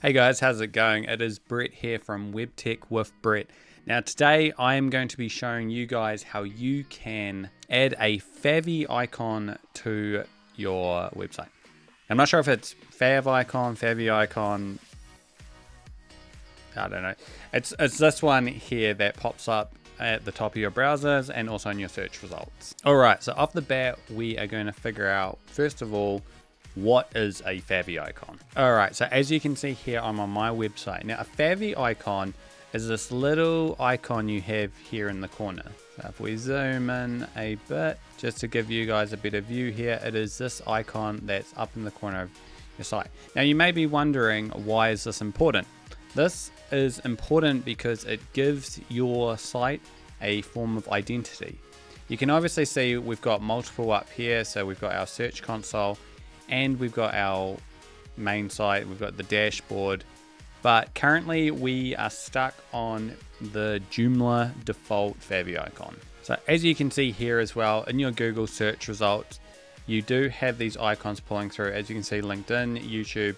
Hey guys, how's it going? It is Brett here from WebTech with Brett. Now today I am going to be showing you guys how you can add a favy icon to your website. I'm not sure if it's fav icon, favy icon, I don't know. It's, it's this one here that pops up at the top of your browsers and also in your search results. All right, so off the bat, we are going to figure out, first of all, what is a favy icon? All right, so as you can see here, I'm on my website. Now, a favy icon is this little icon you have here in the corner. So if we zoom in a bit, just to give you guys a better view here, it is this icon that's up in the corner of your site. Now, you may be wondering, why is this important? This is important because it gives your site a form of identity. You can obviously see we've got multiple up here. So we've got our search console and we've got our main site, we've got the dashboard, but currently we are stuck on the Joomla default favy icon. So as you can see here as well, in your Google search results, you do have these icons pulling through. As you can see, LinkedIn, YouTube,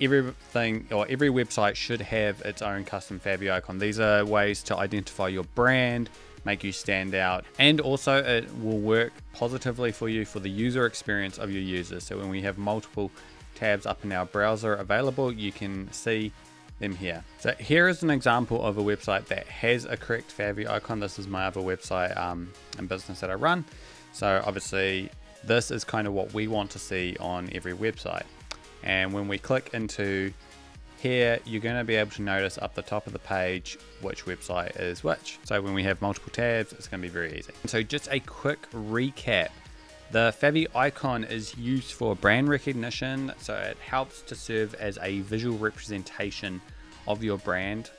everything or every website should have its own custom favy icon. These are ways to identify your brand, make you stand out. And also it will work positively for you for the user experience of your users. So when we have multiple tabs up in our browser available, you can see them here. So here is an example of a website that has a correct favy icon. This is my other website um, and business that I run. So obviously this is kind of what we want to see on every website. And when we click into here, you're going to be able to notice up the top of the page which website is which. So when we have multiple tabs, it's going to be very easy. So just a quick recap. The Favy icon is used for brand recognition, so it helps to serve as a visual representation of your brand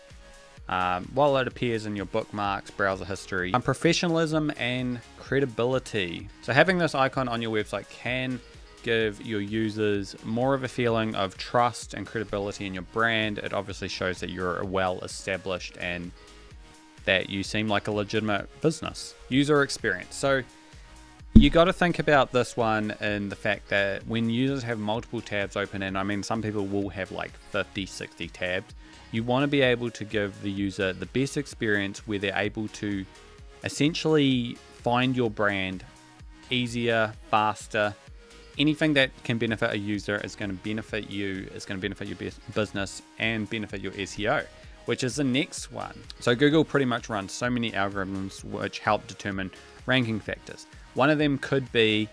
um, while it appears in your bookmarks, browser history, um, professionalism and credibility. So having this icon on your website can give your users more of a feeling of trust and credibility in your brand. It obviously shows that you're well established and that you seem like a legitimate business. User experience. So you got to think about this one in the fact that when users have multiple tabs open, and I mean, some people will have like 50, 60 tabs, you want to be able to give the user the best experience where they're able to essentially find your brand easier, faster, anything that can benefit a user is going to benefit you, is going to benefit your business and benefit your SEO, which is the next one. So Google pretty much runs so many algorithms which help determine ranking factors. One of them could be,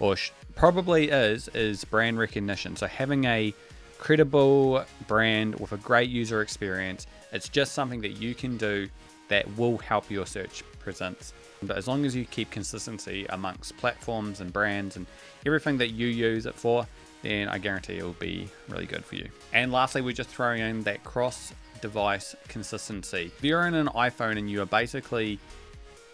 or probably is, is brand recognition. So having a credible brand with a great user experience, it's just something that you can do that will help your search presence but as long as you keep consistency amongst platforms and brands and everything that you use it for, then I guarantee it will be really good for you. And lastly, we're just throwing in that cross device consistency. If you're in an iPhone and you are basically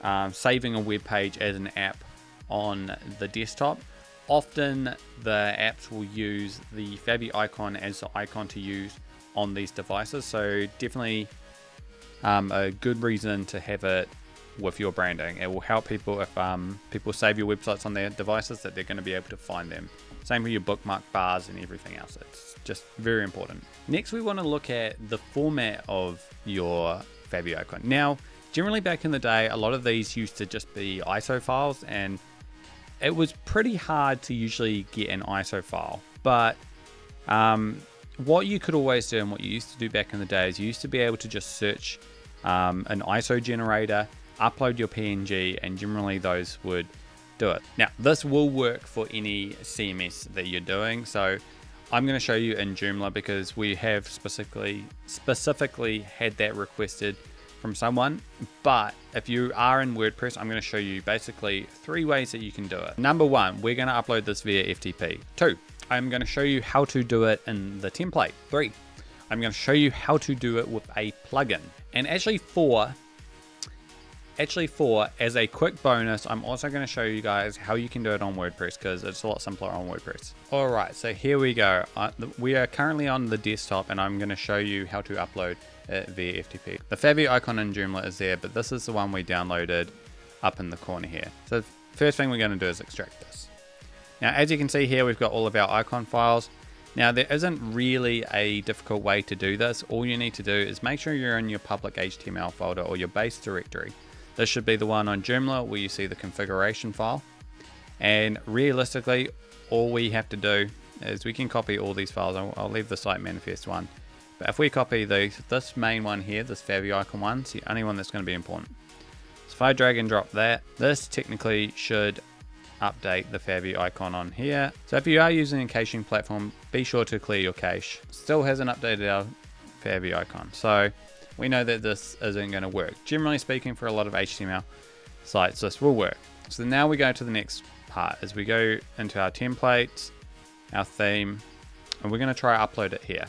um, saving a web page as an app on the desktop, often the apps will use the Favy icon as the icon to use on these devices. So definitely um, a good reason to have it with your branding. It will help people if um, people save your websites on their devices that they're going to be able to find them. Same with your bookmark bars and everything else. It's just very important. Next, we want to look at the format of your Favy icon. Now, generally back in the day, a lot of these used to just be ISO files and it was pretty hard to usually get an ISO file. But um, what you could always do and what you used to do back in the day is you used to be able to just search um, an ISO generator upload your PNG, and generally those would do it. Now, this will work for any CMS that you're doing. So I'm going to show you in Joomla because we have specifically specifically had that requested from someone. But if you are in WordPress, I'm going to show you basically three ways that you can do it. Number one, we're going to upload this via FTP. Two, I'm going to show you how to do it in the template. Three, I'm going to show you how to do it with a plugin. And actually four, Actually, for as a quick bonus, I'm also going to show you guys how you can do it on WordPress because it's a lot simpler on WordPress. All right, so here we go. Uh, we are currently on the desktop and I'm going to show you how to upload it via FTP. The Favy icon in Joomla is there, but this is the one we downloaded up in the corner here. So first thing we're going to do is extract this. Now, as you can see here, we've got all of our icon files. Now there isn't really a difficult way to do this. All you need to do is make sure you're in your public HTML folder or your base directory. This should be the one on Joomla where you see the configuration file. And realistically, all we have to do is we can copy all these files. I'll, I'll leave the site manifest one. But if we copy these, this main one here, this favicon one, it's the only one that's going to be important. So if I drag and drop that, this technically should update the favicon on here. So if you are using a caching platform, be sure to clear your cache. Still hasn't updated our favicon. So we know that this isn't going to work. Generally speaking, for a lot of HTML sites, this will work. So now we go to the next part as we go into our templates, our theme, and we're going to try upload it here.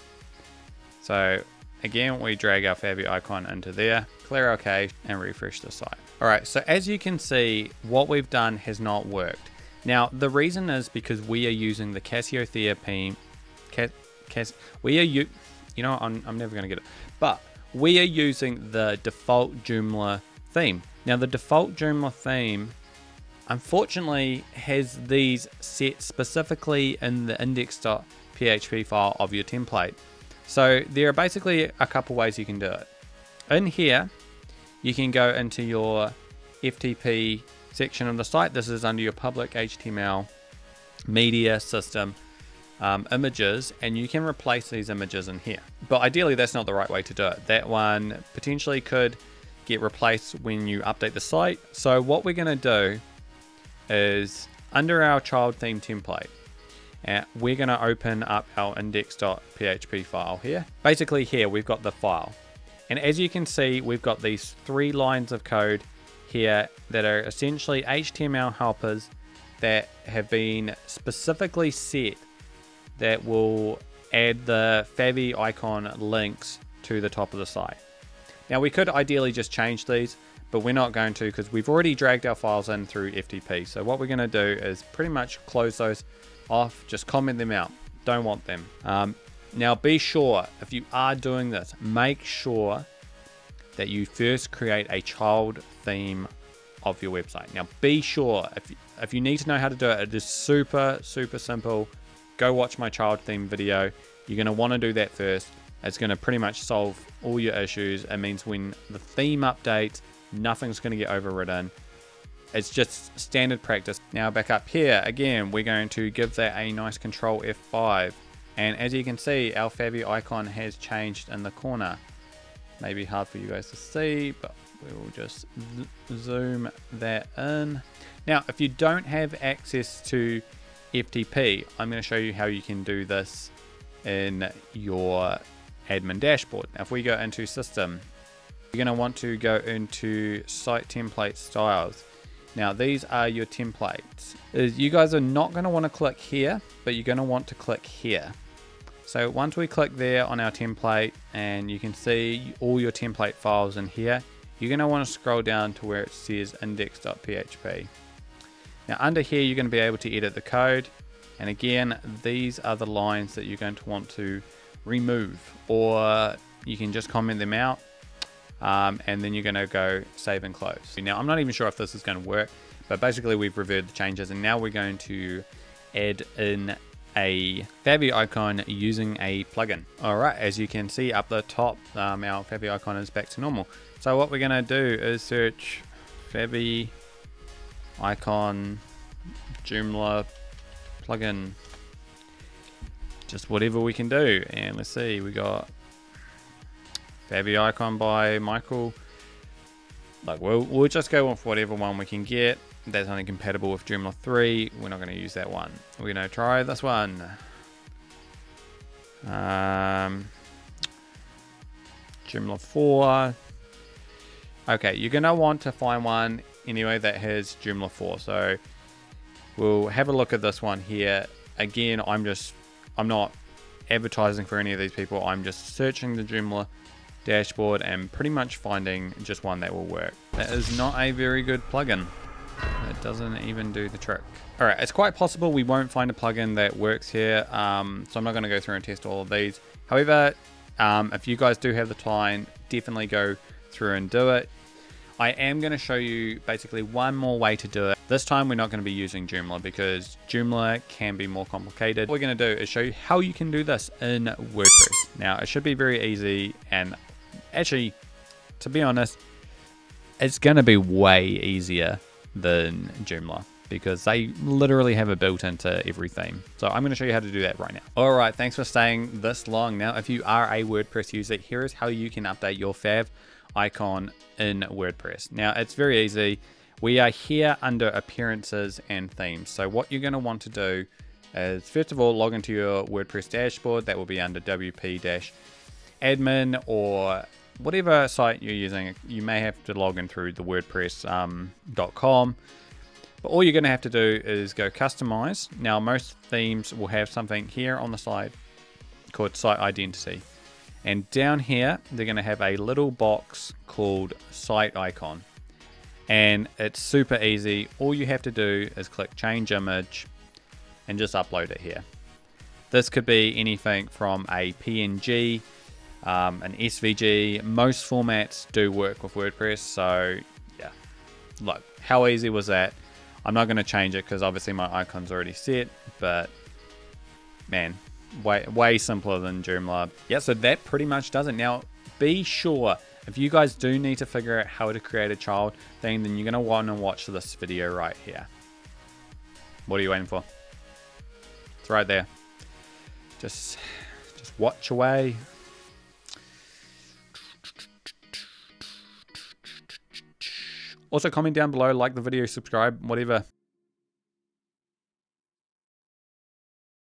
So again, we drag our Fabio icon into there, clear cache, and refresh the site. All right, so as you can see, what we've done has not worked. Now, the reason is because we are using the Cassiopeia theme. Cas, Cas, we are you, you know, I'm, I'm never going to get it, but we are using the default Joomla theme. Now, the default Joomla theme, unfortunately, has these set specifically in the index.php file of your template. So there are basically a couple ways you can do it. In here, you can go into your FTP section of the site. This is under your public HTML media system um, images and you can replace these images in here. But ideally that's not the right way to do it. That one potentially could get replaced when you update the site. So what we're going to do is under our child theme template, uh, we're going to open up our index.php file here. Basically here we've got the file. And as you can see, we've got these three lines of code here that are essentially HTML helpers that have been specifically set that will add the favicon links to the top of the site. Now we could ideally just change these, but we're not going to because we've already dragged our files in through FTP. So what we're going to do is pretty much close those off, just comment them out. Don't want them. Um, now be sure, if you are doing this, make sure that you first create a child theme of your website. Now be sure, if if you need to know how to do it, it is super, super simple. Go watch my child theme video. You're gonna wanna do that first. It's gonna pretty much solve all your issues. It means when the theme updates, nothing's gonna get overridden. It's just standard practice. Now back up here, again, we're going to give that a nice control F5. And as you can see, our favicon has changed in the corner. Maybe hard for you guys to see, but we will just zoom that in. Now, if you don't have access to FTP, I'm going to show you how you can do this in your admin dashboard. Now, if we go into system, you're going to want to go into site template styles. Now these are your templates. You guys are not going to want to click here, but you're going to want to click here. So once we click there on our template and you can see all your template files in here, you're going to want to scroll down to where it says index.php. Now under here you're going to be able to edit the code and again these are the lines that you're going to want to remove or you can just comment them out um, and then you're going to go save and close. Now I'm not even sure if this is going to work but basically we've reverted the changes and now we're going to add in a favicon icon using a plugin. All right, as you can see up the top, um, our icon is back to normal. So what we're gonna do is search favicon Joomla plugin, just whatever we can do. And let's see, we got favicon by Michael. Like we'll, we'll just go with whatever one we can get that's only compatible with Joomla 3. We're not going to use that one. We're going to try this one. Um, Joomla 4. Okay, you're going to want to find one anyway that has Joomla 4. So we'll have a look at this one here. Again, I'm just, I'm not advertising for any of these people. I'm just searching the Joomla dashboard and pretty much finding just one that will work. That is not a very good plugin. It doesn't even do the trick. All right, it's quite possible we won't find a plugin that works here, um, so I'm not going to go through and test all of these. However, um, if you guys do have the time, definitely go through and do it. I am going to show you basically one more way to do it. This time we're not going to be using Joomla because Joomla can be more complicated. What we're going to do is show you how you can do this in WordPress. Now it should be very easy and actually, to be honest, it's going to be way easier than Joomla because they literally have it built into every theme. So I'm going to show you how to do that right now. All right, thanks for staying this long. Now, if you are a WordPress user, here is how you can update your fav icon in WordPress. Now, it's very easy. We are here under appearances and themes. So what you're going to want to do is first of all, log into your WordPress dashboard. That will be under wp-admin or whatever site you're using. You may have to log in through the WordPress.com. Um, but all you're going to have to do is go customize. Now, most themes will have something here on the side called site identity. And down here, they're going to have a little box called site icon. And it's super easy. All you have to do is click change image and just upload it here. This could be anything from a PNG, um, an SVG. Most formats do work with WordPress. So yeah, look, how easy was that? I'm not going to change it because obviously my icon's already set, but man, way, way simpler than Joomla. Yeah, so that pretty much does it. Now, be sure, if you guys do need to figure out how to create a child thing, then you're going to want to watch this video right here. What are you waiting for? It's right there. Just, just watch away. Also, comment down below, like the video, subscribe, whatever.